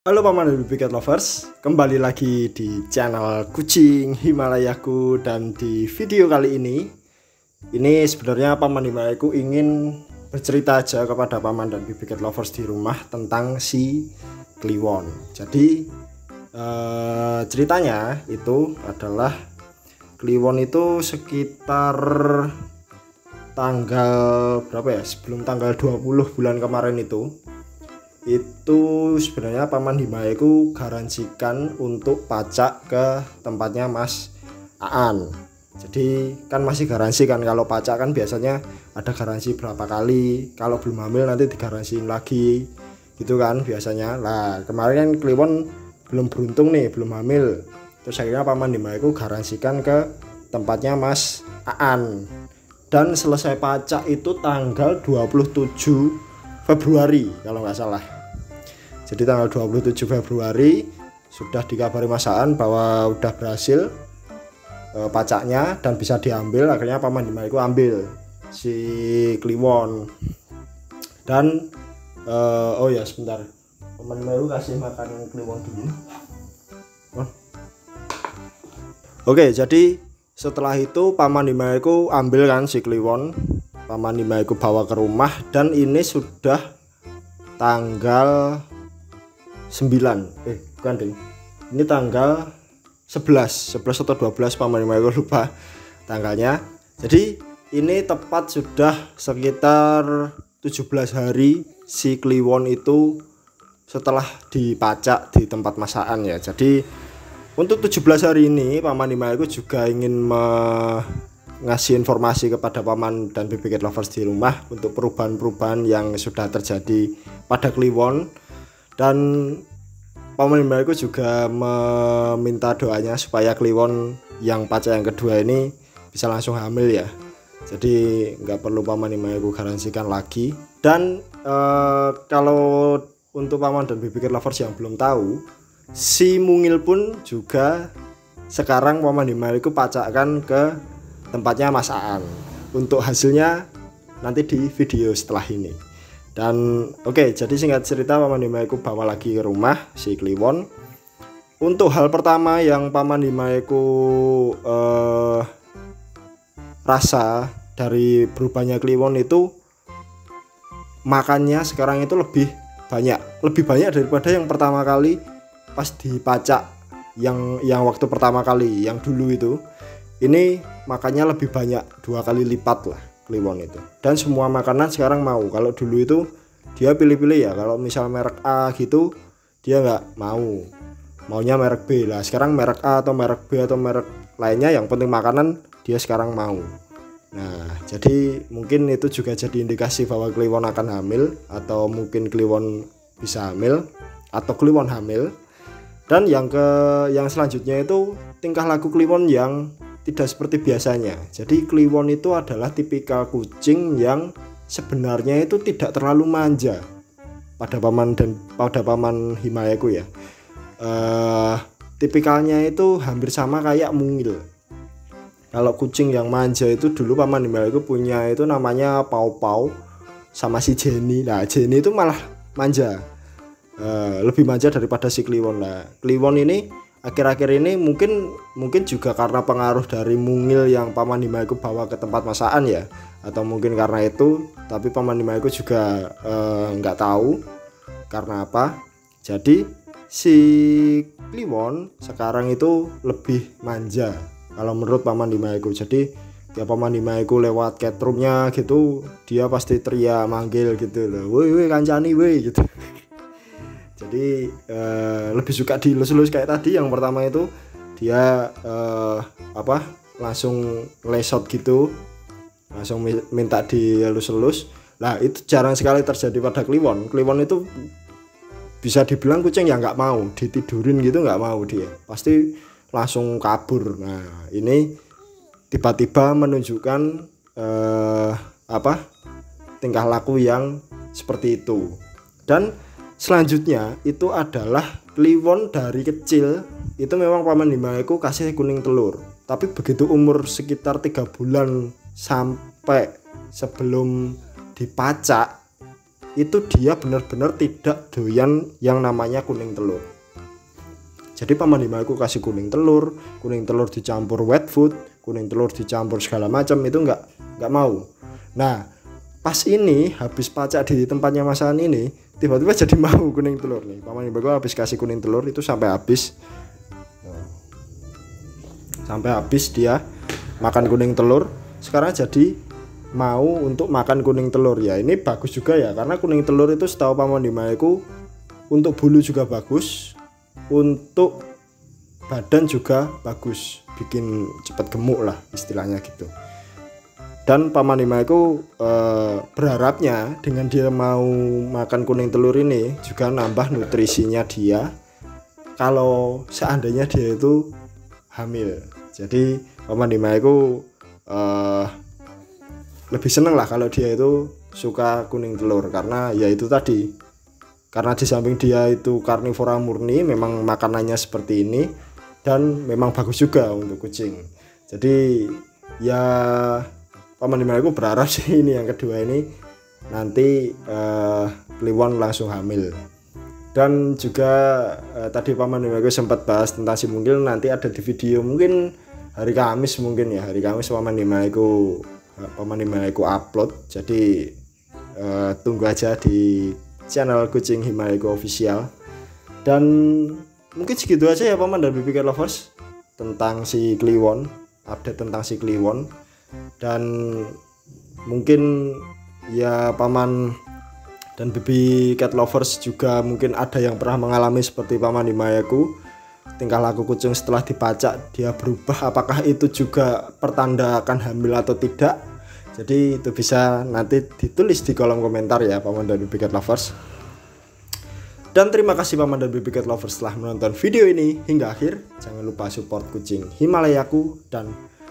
Halo paman dan Cat Lovers, kembali lagi di channel Kucing Himalayaku dan di video kali ini ini sebenarnya paman Himalayaku ingin bercerita aja kepada paman dan Cat Lovers di rumah tentang si Kliwon. Jadi eh, ceritanya itu adalah Kliwon itu sekitar tanggal berapa ya sebelum tanggal 20 bulan kemarin itu itu sebenarnya paman Himayaku garansikan untuk pacak ke tempatnya Mas Aan. Jadi kan masih garansi kan kalau pacak kan biasanya ada garansi berapa kali kalau belum hamil nanti digaransiin lagi gitu kan biasanya. Lah kemarin kan Kliwon belum beruntung nih belum hamil. Terus akhirnya paman Himayaku garansikan ke tempatnya Mas Aan. Dan selesai pacak itu tanggal 27 Februari kalau nggak salah. Jadi tanggal 27 Februari sudah dikabari masaan bahwa udah berhasil e, pacaknya dan bisa diambil. Akhirnya paman Dima itu ambil si Kliwon. Dan e, oh ya sebentar. Paman Dima kasih makan Kliwon dulu. Oke jadi setelah itu paman Dima itu ambil kan si Kliwon Paman Nima bawa ke rumah dan ini sudah tanggal 9 eh bukan deh. Ini tanggal 11 11 atau 12 Paman Nima lupa tanggalnya. Jadi ini tepat sudah sekitar 17 hari si Kliwon itu setelah dipacak di tempat masakan ya. Jadi untuk 17 hari ini Paman Nima juga ingin me ngasih informasi kepada paman dan BBK lovers di rumah untuk perubahan-perubahan yang sudah terjadi pada Kliwon. Dan paman Mbakku juga meminta doanya supaya Kliwon yang pacar yang kedua ini bisa langsung hamil ya. Jadi nggak perlu paman Mbakku garansikan lagi. Dan eh, kalau untuk paman dan BBK lovers yang belum tahu si Mungil pun juga sekarang paman Mbakku pacakkan ke tempatnya Mas Aan. Untuk hasilnya nanti di video setelah ini. Dan oke okay, jadi singkat cerita Paman Himaeku bawa lagi ke rumah si Kliwon. Untuk hal pertama yang Paman Himaeku eh, rasa dari berubahnya Kliwon itu makannya sekarang itu lebih banyak. Lebih banyak daripada yang pertama kali pas dipacak yang yang waktu pertama kali yang dulu itu ini makannya lebih banyak dua kali lipat lah kliwon itu. Dan semua makanan sekarang mau. Kalau dulu itu dia pilih-pilih ya. Kalau misal merek A gitu dia nggak mau. Maunya merek B lah. Sekarang merek A atau merek B atau merek lainnya yang penting makanan dia sekarang mau. Nah jadi mungkin itu juga jadi indikasi bahwa kliwon akan hamil atau mungkin kliwon bisa hamil atau kliwon hamil. Dan yang ke yang selanjutnya itu tingkah laku kliwon yang tidak seperti biasanya. Jadi Kliwon itu adalah tipikal kucing yang sebenarnya itu tidak terlalu manja pada paman dan pada paman Himayaku ya. Uh, tipikalnya itu hampir sama kayak mungil. Kalau kucing yang manja itu dulu paman Himayaku punya itu namanya Pau Pau sama si Jenny. Nah Jenny itu malah manja. Uh, lebih manja daripada si Kliwon lah. Kliwon ini akhir-akhir ini mungkin mungkin juga karena pengaruh dari mungil yang paman Himayaku bawa ke tempat masakan ya. Atau mungkin karena itu tapi paman Himayaku juga eh, nggak eh, tahu karena apa. Jadi si Kliwon sekarang itu lebih manja kalau menurut paman Himayaku jadi ya paman Himayaku lewat catroomnya gitu dia pasti teriak manggil gitu loh. Woi woi kancani woi gitu jadi uh, lebih suka dilus-lus kayak tadi. Yang pertama itu dia uh, apa langsung lesot gitu. Langsung minta dilus-lus. Lah itu jarang sekali terjadi pada kliwon. Kliwon itu bisa dibilang kucing yang nggak mau. Ditidurin gitu nggak mau dia. Pasti langsung kabur. Nah ini tiba-tiba menunjukkan uh, apa tingkah laku yang seperti itu. Dan selanjutnya itu adalah kliwon dari kecil. Itu memang paman Himayaku kasih kuning telur. Tapi begitu umur sekitar tiga bulan sampai sebelum dipacak itu dia benar-benar tidak doyan yang namanya kuning telur. Jadi paman Dimaku kasih kuning telur kuning telur dicampur wet food kuning telur dicampur segala macam itu nggak nggak mau. Nah pas ini habis pacak di tempatnya masakan ini tiba-tiba jadi mau kuning telur nih. Paman Dimaku habis kasih kuning telur itu sampai habis. Sampai habis dia makan kuning telur. Sekarang jadi mau untuk makan kuning telur. Ya ini bagus juga ya karena kuning telur itu setahu paman Dimaeku untuk bulu juga bagus untuk badan juga bagus. Bikin cepat gemuk lah istilahnya gitu dan paman Dimaeku eh, berharapnya dengan dia mau makan kuning telur ini juga nambah nutrisinya dia kalau seandainya dia itu hamil. Jadi paman Dimaeku eh, lebih seneng lah kalau dia itu suka kuning telur. Karena ya itu tadi karena di samping dia itu karnivora murni memang makanannya seperti ini dan memang bagus juga untuk kucing. Jadi ya paman aku berharap sih ini yang kedua ini nanti uh, Kliwon langsung hamil. Dan juga uh, tadi paman aku sempat bahas tentang si mungkin nanti ada di video mungkin hari Kamis mungkin ya hari Kamis paman aku paman Himalaiku upload. Jadi uh, tunggu aja di channel kucing Himalaiku official. Dan mungkin segitu aja ya paman dan BBK lovers tentang si Kliwon update tentang si Kliwon dan mungkin ya paman dan baby cat lovers juga mungkin ada yang pernah mengalami seperti paman Himayaku tingkah laku kucing setelah dipacak dia berubah. Apakah itu juga pertanda akan hamil atau tidak? Jadi itu bisa nanti ditulis di kolom komentar ya paman dan baby cat lovers. Dan terima kasih paman dan baby cat lovers telah menonton video ini hingga akhir. Jangan lupa support kucing Himalayaku dan